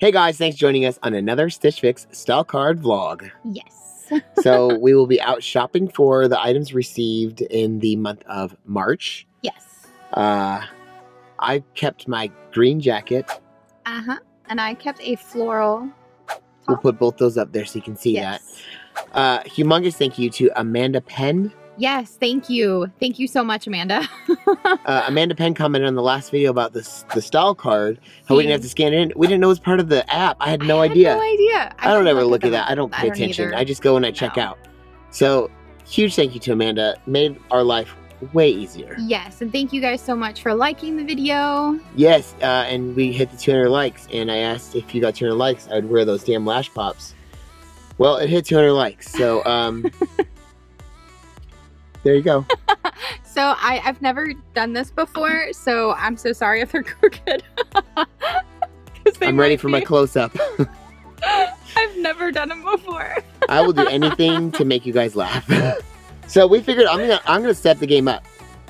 Hey guys, thanks for joining us on another Stitch Fix style card vlog. Yes. So we will be out shopping for the items received in the month of March. yes. Uh, I kept my green jacket. Uh huh. And I kept a floral. We'll put both those up there so you can see yes. that. Uh, humongous thank you to Amanda Penn. Yes. Thank you. Thank you so much, Amanda. Uh, Amanda Penn commented on the last video about this the style card. How we didn't have to scan it in. We didn't know it was part of the app. I had no I idea. Had no idea. I don't ever look at that. I don't pay attention. either. I just go and I check No. out. So huge thank you to Amanda. Made our life way easier. Yes, and thank you guys so much for liking the video. Yes, uh, and we hit the 200 likes, and I asked if you got 200 likes, I'd wear those damn lash pops. Well, it hit 200 likes, so um, there you go. So I, I've never done this before, so I'm so sorry if they're crooked. they I'm ready for my close up. I've never done them before. I will do anything to make you guys laugh. so we figured I'm gonna I'm gonna step the game up.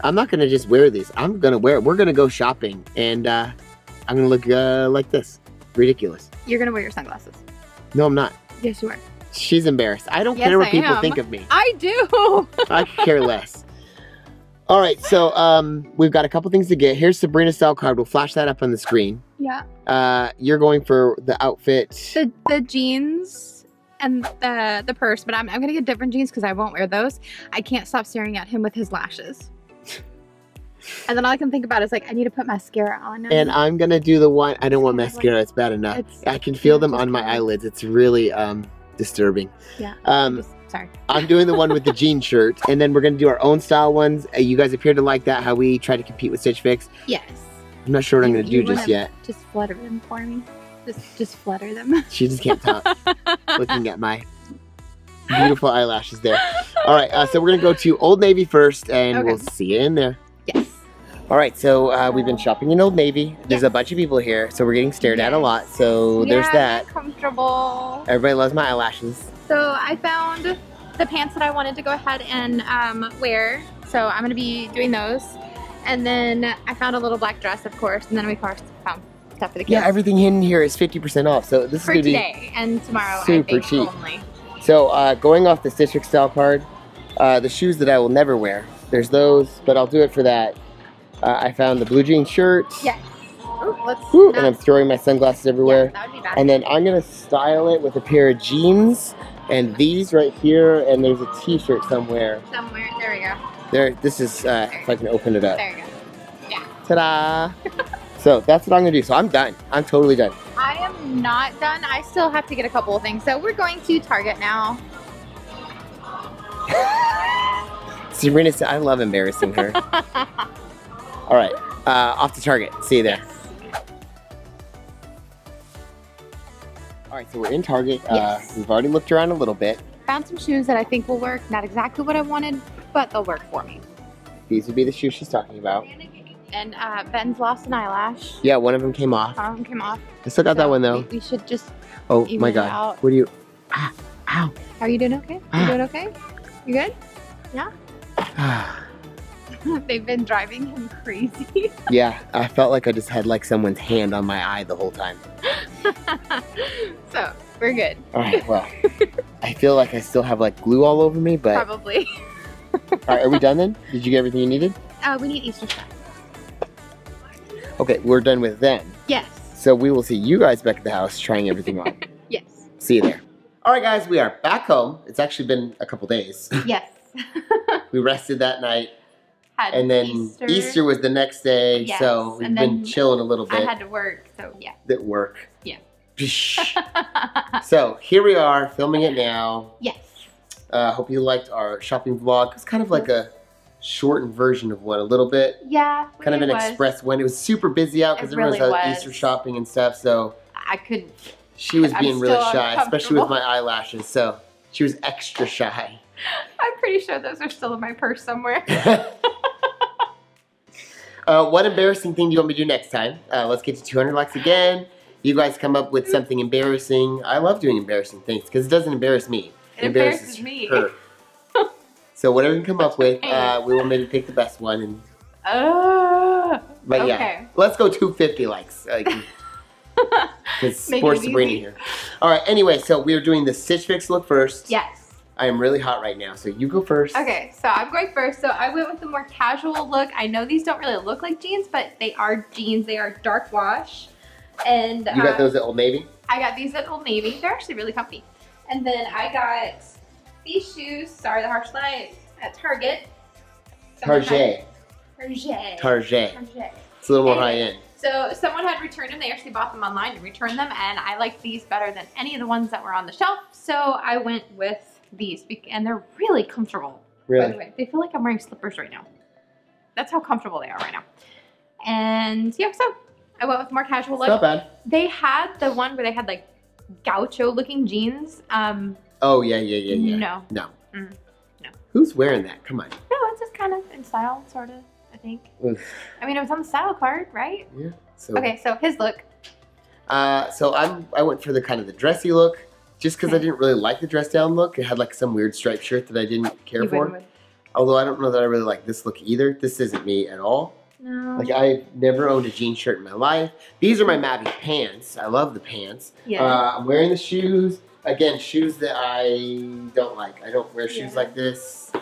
I'm not gonna just wear these. I'm gonna wear it. We're gonna go shopping, and uh, I'm gonna look uh, like this. Ridiculous. You're gonna wear your sunglasses. No, I'm not. Yes, you are. She's embarrassed. I don't Yes, care what I people am. think of me. I do. I care less. All right, so um, we've got a couple things to get. Here's Sabrina's style card. We'll flash that up on the screen. yeah. Uh, you're going for the outfit. The the jeans and the the purse, but I'm I'm gonna get different jeans because I won't wear those. I can't stop staring at him with his lashes. And then all I can think about is like I need to put mascara on. And I'm gonna do the one. I don't want like- mascara. It's bad enough. It's- I can feel them on my eyelids. It's really um, disturbing. Yeah. Um, sorry. I'm doing the one with the jean shirt, and then we're gonna do our own style ones. Uh, you guys appear to like that. How we try to compete with Stitch Fix. Yes. I'm not sure what I'm gonna do just yet. Just flutter them for me. Just just flutter them. She just can't talk. looking at my beautiful eyelashes there. All right, uh, so we're gonna go to Old Navy first, and Okay. we'll see you in there. Yes. All right, so uh, we've been shopping in Old Navy. There's a bunch of people here, so we're getting stared at a lot. So there's that. Comfortable. Everybody loves my eyelashes. So I found the pants that I wanted to go ahead and um, wear. So I'm gonna be doing those. And then I found a little black dress, of course. And then we of course found stuff for the kids. Yeah, everything in here is 50% off. So this for is gonna today and tomorrow. super I cheap. Only. So uh, going off the Fix style card, uh, the shoes that I will never wear. There's those, but I'll do it for that. Uh, I found the blue jean shirt. Yes. Ooh, let's. Woo, not- and I'm throwing my sunglasses everywhere. Yeah, that would be bad. And then I'm gonna style it with a pair of jeans and these right here, and there's a t-shirt somewhere. Somewhere. There we go. There, this is, uh, if I can open it up. There we go. Yeah. Ta-da! so that's what I'm gonna do. So I'm done. I'm totally done. I am not done. I still have to get a couple of things. So we're going to Target now. Sabrina said, I love embarrassing her. All right, uh, off to Target. See you there. All right, so we're in Target. Uh, we've already looked around a little bit. Found some shoes that I think will work. Not exactly what I wanted, but they'll work for me. These would be the shoes she's talking about. And uh, Ben's lost an eyelash. Yeah, one of them came off. One of them came off. I still got that one though. We, we should just. Oh my god. out. What are you? Ah, ow. Are you doing okay? You Ah. doing okay? You good? Ah. They've been driving him crazy. yeah, I felt like I just had like someone's hand on my eye the whole time. so we're good. All right, well, I feel like I still have like glue all over me, but Probably. all right. are we done then? Did you get everything you needed? Uh, we need Easter stuff. Okay, we're done with them. Yes. So we will see you guys back at the house trying everything on. Yes. see you there. All right, guys, we are back home. It's actually been a couple days. Yes. We rested that night, Had and then Easter, was the next day. Yes, So we've and been chilling a little bit. I had to work, so yeah. at work. Yeah. So here we are filming it now. yes. Uh, hope you liked our shopping vlog. It's kind of like a shortened version of one, a little bit. Yeah. Kind of an was. express one. It was super busy out because everyone was out. Easter shopping and stuff. So I could. she was I'm being really shy, especially with my eyelashes. So she was extra shy. I'm pretty sure those are still in my purse somewhere. uh, what embarrassing thing do you want me to do next time? Uh, let's get to 200 likes again. You guys come up with something embarrassing. I love doing embarrassing things because it doesn't embarrass me. It embarrasses me. her. so whatever you come up with, uh, we will maybe pick the best one. And Oh. but yeah, Okay. let's go 250 likes. Like, because poor Sabrina here. All right. Anyway, so we're doing the Stitch Fix look first. Yes. I am really hot right now, so you go first. Okay, so I'm going first. So I went with the more casual look. I know these don't really look like jeans, but they are jeans. They are dark wash. And You got uh, those at Old Navy. I got these at Old Navy. They're actually really comfy. And then I got these shoes, sorry the harsh light, at Target. Target. Target. Target. Target. It's a little more And- high end. So someone had returned them. They actually bought them online and returned them, and I liked these better than any of the ones that were on the shelf. So I went with these, and they're really comfortable. By the Really? way, they feel like I'm wearing slippers right now. That's how comfortable they are right now. And yeah, so I went with more casual look. not bad. They had the one where they had like gaucho looking jeans. Um, Oh yeah, yeah, yeah, yeah. no, No. Mm, no. Who's wearing that? Come on. no, it's just kind of in style, sort of. I think. Oof. I mean, it was on the style card, right? Yeah. So. Okay, so his look. Uh, so I'm I went for the kind of the dressy look, just because I didn't really like the dress down look. It had like some weird striped shirt that I didn't care you for. Although I don't know that I really like this look either. This isn't me at all. No. Like I've never owned a jean shirt in my life. These are my Mavi pants. I love the pants. yeah. Uh, I'm wearing the shoes. Again, shoes that I don't like. I don't wear shoes Yeah. like this.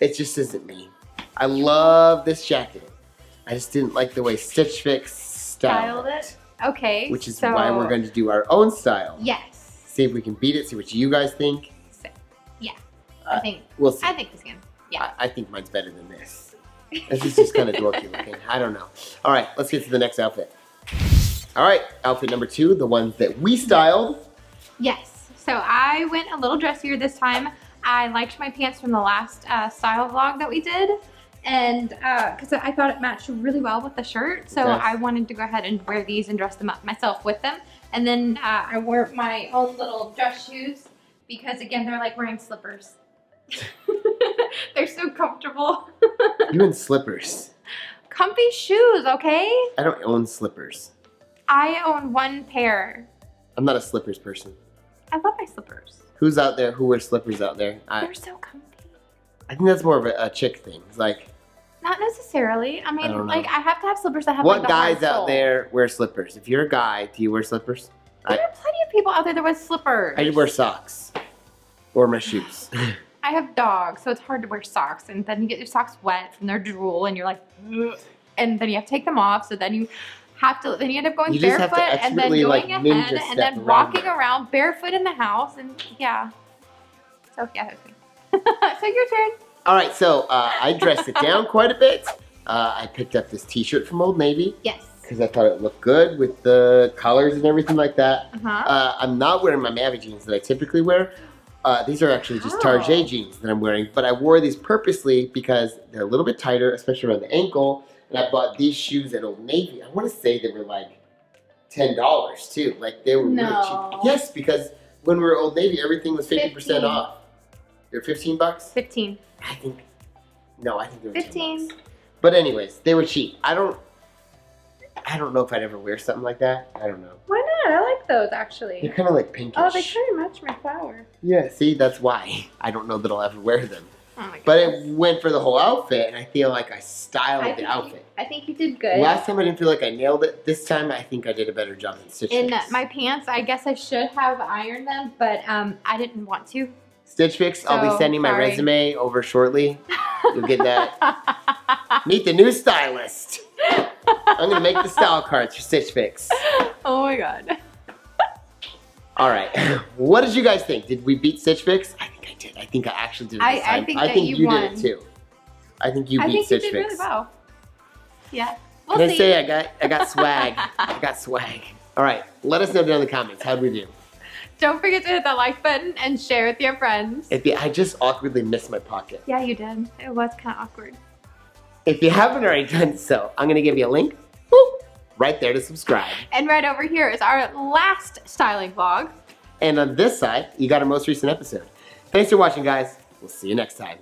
It just isn't me. I love this jacket. I just didn't like the way Stitch Fix styled, Styled it? okay. Which is so, why we're going to do our own style. Yes. See if we can beat it. See what you guys think. So, yeah. Uh, I think. We'll see. I think this can. Yeah. I, I think mine's better than this. This is just kind of dorky looking. I don't know. All right, let's get to the next outfit. All right, outfit number two, the ones that we styled. Yes. So I went a little dressier this time. I liked my pants from the last uh, style vlog that we did. And because I thought it matched really well with the shirt. So Yes. I wanted to go ahead and wear these and dress them up myself with them. And then uh, I wore my own little dress shoes because again, they're like wearing slippers. they're so comfortable. You in slippers. Comfy shoes, okay? I don't own slippers. I own one pair. I'm not a slippers person. I love my slippers. Who's out there who wears slippers out there? I, They're so comfy. I think that's more of a, a chick thing. It's like, Not necessarily. I mean, don't like I have to have slippers that have what like the hard guys out there wear slippers? If you're a guy, do you wear slippers? There are plenty of people out there that wear slippers. I wear socks. Or my shoes. I have dogs, so it's hard to wear socks, and then you get your socks wet from their drool, and you're like, "Ugh," and then you have to take them off. So then you have to, then you end up going You barefoot, and then going like, ahead, ninja and then walking them. around barefoot in the house, and yeah. So yeah, that's me. so your turn. All right, so uh, I dressed it down quite a bit. Uh, I picked up this t-shirt from Old Navy Yes. because I thought it looked good with the colors and everything like that. Uh huh. Uh, I'm not wearing my Mavi jeans that I typically wear. Uh, these are actually just Oh. Target jeans that I'm wearing, but I wore these purposely because they're a little bit tighter, especially around the ankle. And I bought these shoes at Old Navy. I want to say they were like ten dollars too. Like they were really No. cheap. Yes, because when we were Old Navy, everything was fifty percent off. They're fifteen bucks. Fifteen. I think. No, I think they were Fifteen. But anyways, they were cheap. I don't. I don't know if I'd ever wear something like that. I don't know. Why not? I like those actually. They're kind of like pinkish. Oh, they kind of match my flower. Yeah, see, that's why. I don't know that I'll ever wear them. Oh my god. But it went for the whole outfit, and I feel like I styled I the outfit. You, I think you did good. Last time I didn't feel like I nailed it. This time I think I did a better job than Stitch In my pants, I guess I should have ironed them, but um, I didn't want to. Stitch Fix, I'll be So, sending my resume over shortly. You'll get that. Meet the new stylist. I'm gonna make the style cards for Stitch Fix. oh my god. All right. what did you guys think? Did we beat Stitch Fix? I think I did. I think I actually did I- this I time. think I think you you won. did it too. I think you I beat think you Stitch did Fix. really well. Yeah. We'll Can I say I got I got swag? I got swag. All right, let us know down in the comments. How'd we do? Don't forget to hit that like button and share with your friends. If you, I just awkwardly missed my pocket. yeah, you did. It was kind of awkward. If you haven't already done so, I'm gonna give you a link boop, right there to subscribe. And right over here is our last styling vlog. And on this side, you got our most recent episode. Thanks for watching, guys. We'll see you next time.